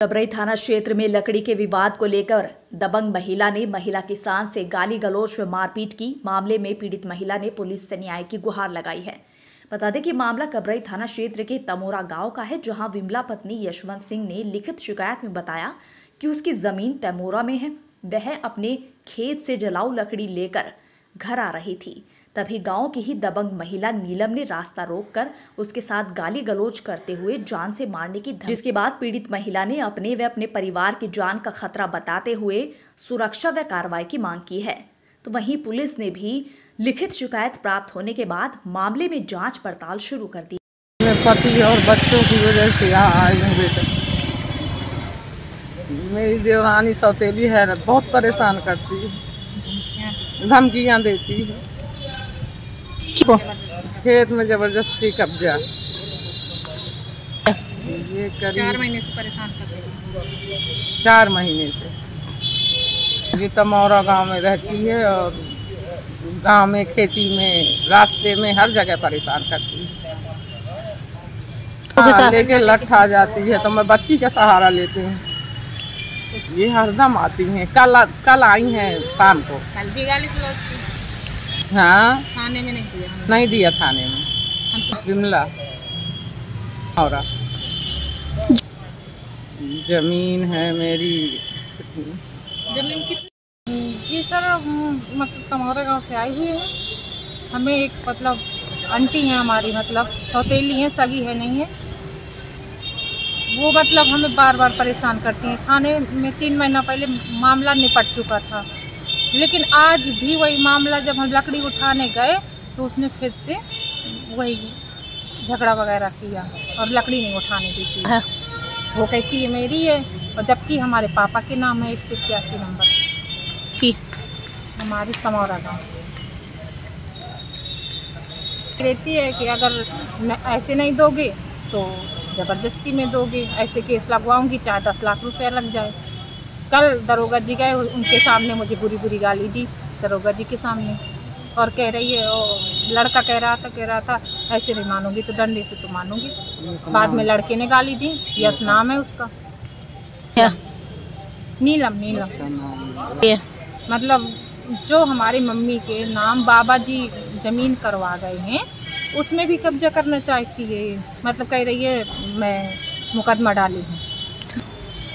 डबरई थाना क्षेत्र में लकड़ी के विवाद को लेकर दबंग महिला ने महिला किसान से गाली गलौज व मारपीट की। मामले में पीड़ित महिला ने पुलिस से न्याय की गुहार लगाई है। बता दें कि मामला कबरई थाना क्षेत्र के तमोरा गाँव का है, जहाँ विमला पत्नी यशवंत सिंह ने लिखित शिकायत में बताया कि उसकी ज़मीन तमोरा में है। वह अपने खेत से जलाऊ लकड़ी लेकर घर आ रही थी। तभी गाँव की ही दबंग महिला नीलम ने रास्ता रोककर उसके साथ गाली गलोच करते हुए जान से मारने की जिसके बाद पीड़ित महिला ने अपने व अपने परिवार की जान का खतरा बताते हुए सुरक्षा व कार्रवाई की मांग की है। तो वहीं पुलिस ने भी लिखित शिकायत प्राप्त होने के बाद मामले में जाँच पड़ताल शुरू कर दी। पति और बच्चों की वजह से यहाँ हूँ बेटा। मेरी देवरानी सौतेली है बहुत परेशान करती है। धमकियाँ देती है। खेत में ज़बरदस्ती कब्जा। ये चार महीने से परेशान कर रही है। चार महीने से। ये तमौरा गाँव में रहती है और गाँव में खेती में रास्ते में हर जगह परेशान करती है। हाँ, लेके लठ आ जाती है तो मैं बच्ची का सहारा लेती हूँ। ये हरदम आती हैं। कल कल आई हैं शाम को। कल भी गाली की। हाँ? थाने में नहीं दिया नहीं दिया थाने में। तो विमला। और ज़मीन है मेरी। ज़मीन कितनी जी सर मतलब तमौरा गाँव से आई हुई है। हमें एक मतलब आंटी है हमारी मतलब सौतेली है सगी है नहीं है। वो मतलब हमें बार बार परेशान करती हैं। थाने में तीन महीना पहले मामला निपट चुका था। लेकिन आज भी वही मामला जब हम लकड़ी उठाने गए तो उसने फिर से वही झगड़ा वगैरह किया और लकड़ी नहीं उठाने दी थी। वो कहती है मेरी है। और जबकि हमारे पापा के नाम है एक सौ इक्यासी नंबर। की? हमारी समौरा गाँव। रहती है कि अगर न, ऐसे नहीं दोगे तो ज़बरदस्ती में दोगे। ऐसे केस लगवाऊँगी चाहे दस लाख रुपया लग जाए। कल दरोगा जी गए उनके सामने मुझे बुरी बुरी गाली दी दरोगा जी के सामने। और कह रही है ओ, लड़का कह रहा था कह रहा था ऐसे नहीं मानूँगी तो डंडे से तो मानूँगी। बाद में लड़के ने गाली दी यस नाम है उसका। क्या? नीलम नीलम। मतलब जो हमारी मम्मी के नाम बाबा जी ज़मीन करवा गए हैं उसमें भी कब्जा करना चाहती है। मतलब कह रही है मैं मुकदमा डाली हूँ।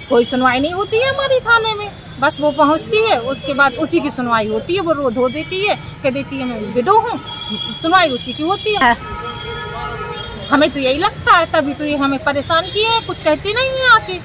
कोई सुनवाई नहीं होती है हमारी थाने में। बस वो पहुँचती है उसके बाद उसी की सुनवाई होती है वो रो धो देती है कह देती है मैं विडो हूँ। सुनवाई उसी की होती है। हमें तो यही लगता है तभी तो ये हमें परेशान किया है कुछ कहती नहीं है आके।